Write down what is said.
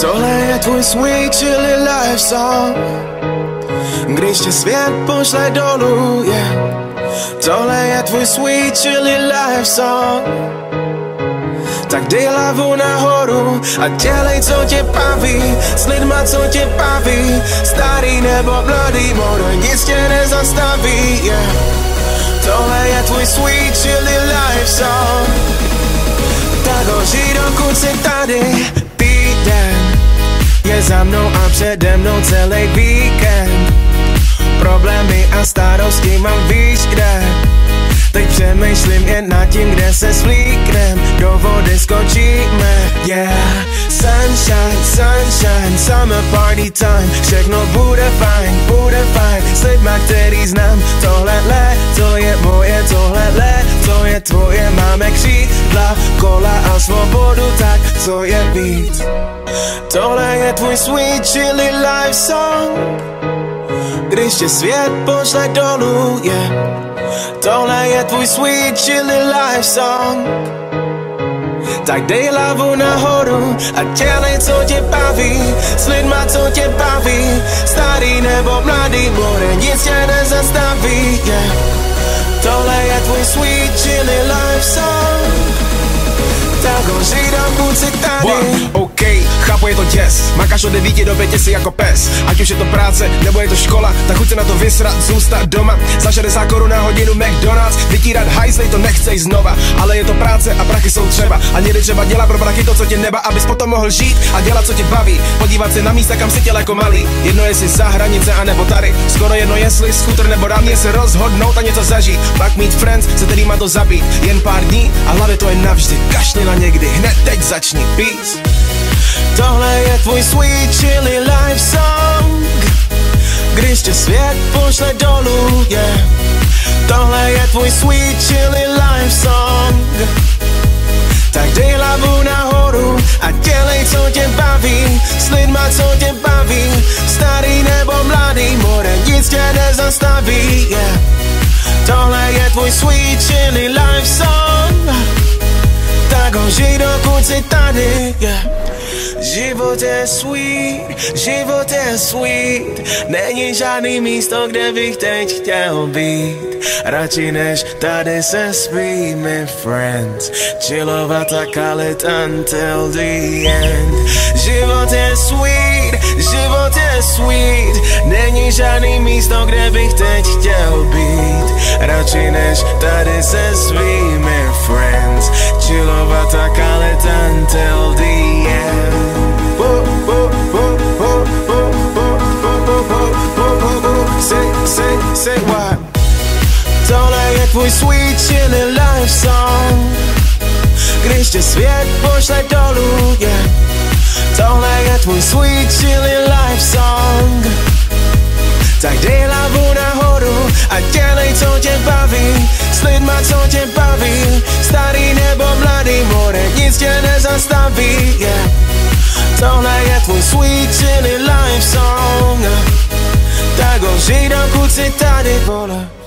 Tohle je tvůj sweet chili life song. Když tě svět pošle dolů, yeah. Tohle je tvůj sweet chili life song. Tak dej hlavu nahoru a dělej, co tě baví. S lidma, co tě baví. Starý nebo mladý, more nic tě nezastaví yeah. Tohle je tvůj sweet chili life song. Tak ho žij, dokud celý víkend. Problémy a starosti mám víš kde. Teď přemýšlím jen nad tím, kde se svlíknem. Do vody skočíme, yeah. Sunshine, sunshine, summer party time. Všechno bude fajn, bude fajn. S lidma, který znám. Tohle to je moje, tohle to je tvoje. Máme křídla, kola svobodu Tak co je víc Tohle je tvůj sweet chili life song. Když tě svět pošle dolů, yeah Tohle je tvůj sweet chili life song. Tak dej hlavu nahoru a dělej, co tě baví. S lidma, co tě baví. Starý nebo mladý, more nic tě nezastaví yeah. Tohle je tvůj sweet chili life song Tak ho žij, dokud si tady OK, chápu, je to děs Makáš od devíti do pěti si jako pes. Ať už je to práce, nebo je to škola Tak chuť se na to vysrat, zůstat doma. Za 60 korun na hodinu McDonald's. Vytírat hajzlej, to nechcej znova. Ale je to práce a prachy jsou třeba. A někdy třeba dělat pro prachy to, co tě neba Abys potom mohl žít a dělat, co tě baví. Podívat se na místa, kam si těl jako malý Jedno jestli za hranice, anebo tady. Skoro jedno jestli skuter nebo rámě se rozhodnout a něco zažít. Pak mít friends, se kterýma to zabít. Jen pár dní a hlavě to je navždy. Kašli na někdy, hned teď začni. Peace Tohle je tvůj sweet chili life song. Když tě svět pošle dolů, yeah. Tohle je tvůj sweet chili life song. Tak dej hlavu nahoru a dělej, co tě baví. S lidma, co tě baví. Starý nebo mladý, more nic tě nezastaví, yeah. Tohle je tvůj sweet Život je sweet, život je sweet. Není žádný místo, kde bych teď chtěl být. Radši než tady se svými friends. Chillovat a kalit until the end. Život je sweet, život je sweet. Není žádný místo, kde bych teď chtěl být. Radši než tady se svými friends. Chillovat a kalit until the end Tohle je tvůj sweet chili life song. Když tě svět pošle dolů, yeah Tohle je tvůj sweet chili life song. Tak dej hlavu nahoru a dělej, co tě baví S lidma, co tě baví Starý nebo mladý, more nic tě nezastaví, yeah. Tohle je tvůj sweet chili life song. Tak ho žij, dokud si tady, vole